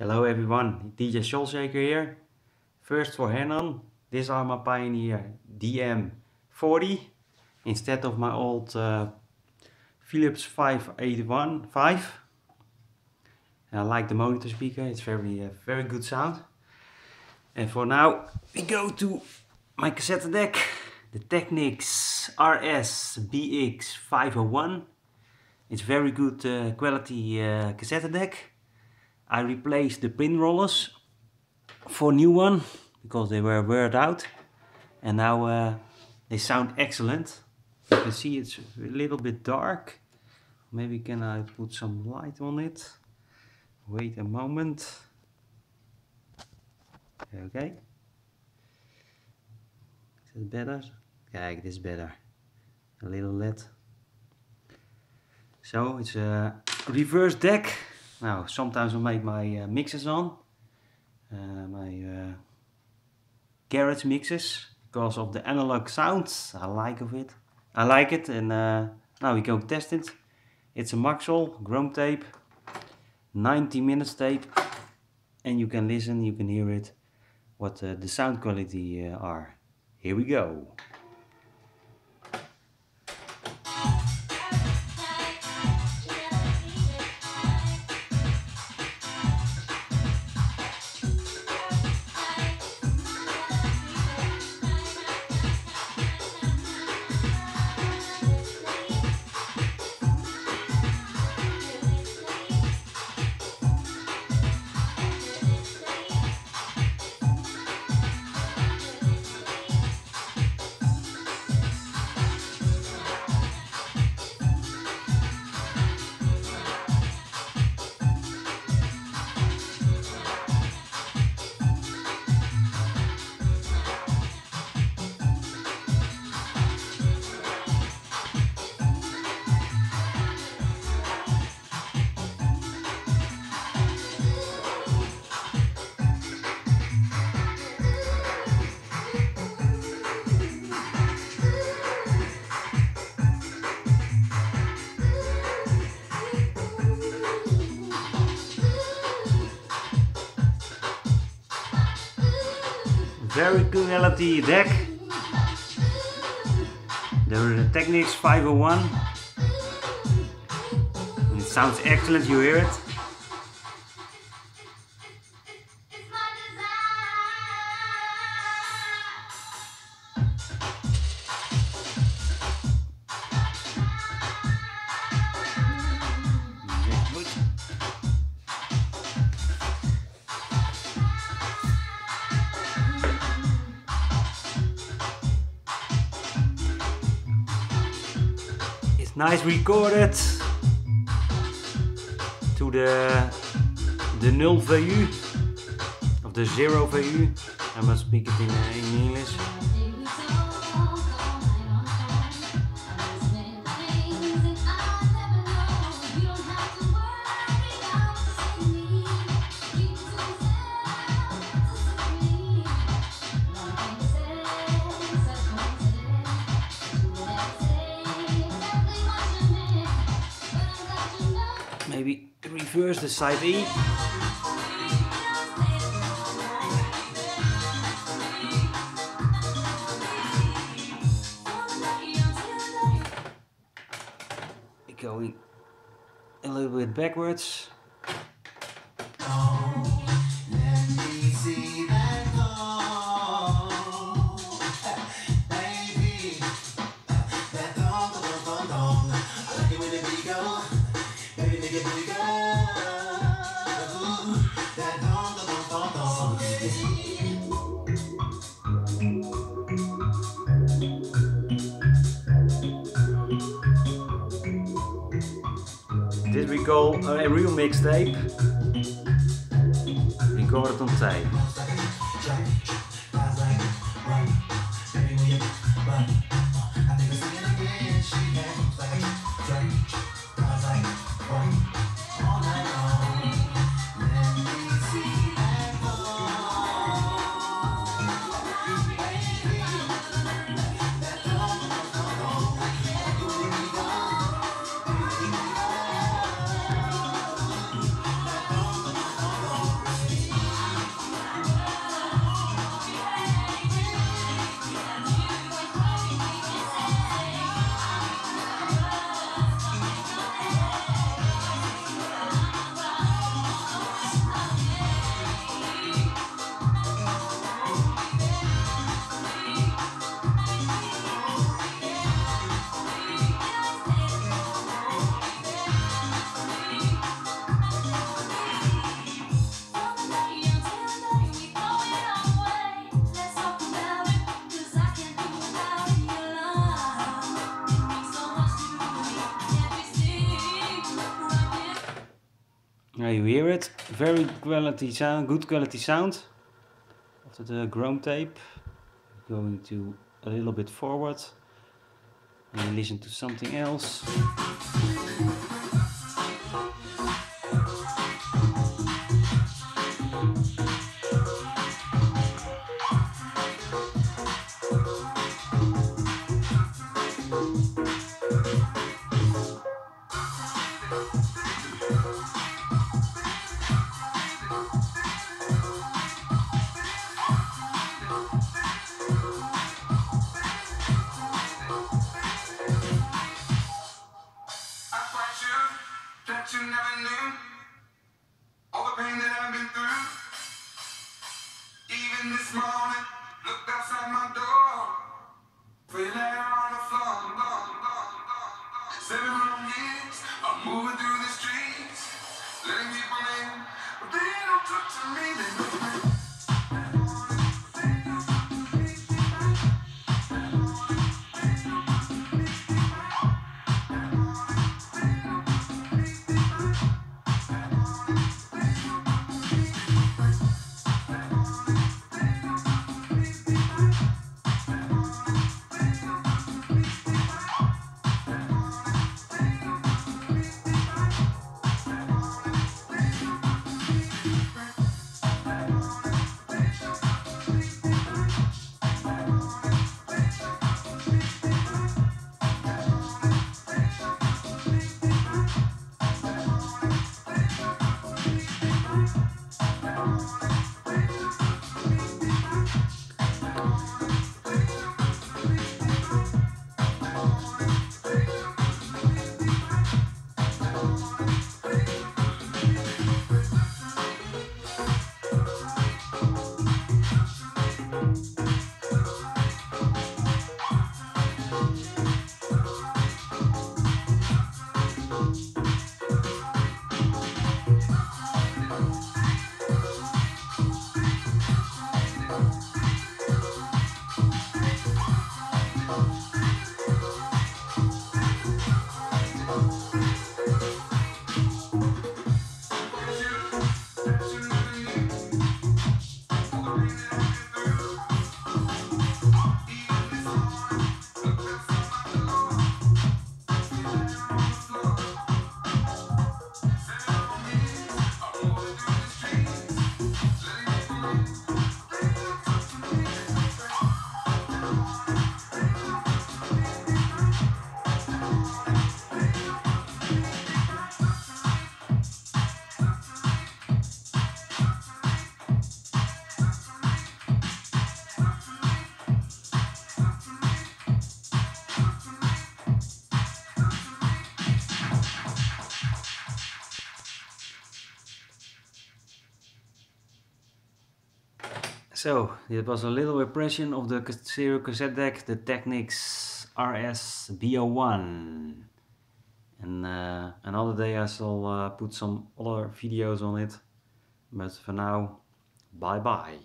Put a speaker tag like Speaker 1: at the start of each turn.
Speaker 1: Hello everyone, DJ Soulshaker here. First for Henan, these are my Pioneer DM40 instead of my old uh, Philips 581 5. I like the monitor speaker, it's very uh, very good sound. And for now we go to my cassette deck, the Technics RS BX 501. It's very good uh, quality uh, cassette deck. I replaced the pin rollers for new one because they were weared out and now uh, they sound excellent. You can see it's a little bit dark. Maybe can I put some light on it? Wait a moment. Okay. Is it better? Kijk, this is better. A little LED. So it's a reverse deck. Now, sometimes I make my uh, mixes on. Uh, my uh, garage mixes because of the analog sounds I like of it. I like it and uh, now we go test it. It's a Maxell Chrome tape, 90 minutes tape and you can listen, you can hear it, what uh, the sound quality uh, are. Here we go. Very quality deck. The Technics 501. It sounds excellent, you hear it. Nice recorded to the the null VU of the zero VU. I must speak it in, uh, in English. Reverse the side E. Going a little bit backwards. This we call uh, a real mixtape. Recorded on tape. Now you hear it, very quality sound, good quality sound of the Chrome tape. Going to a little bit forward and listen to something else.
Speaker 2: That you never knew. All the pain that I've been through. Even this morning,
Speaker 1: So, it was a little impression of the stereo cassette deck, the Technics RS B01. And uh, another day I shall uh, put some other videos on it. But for now, bye bye.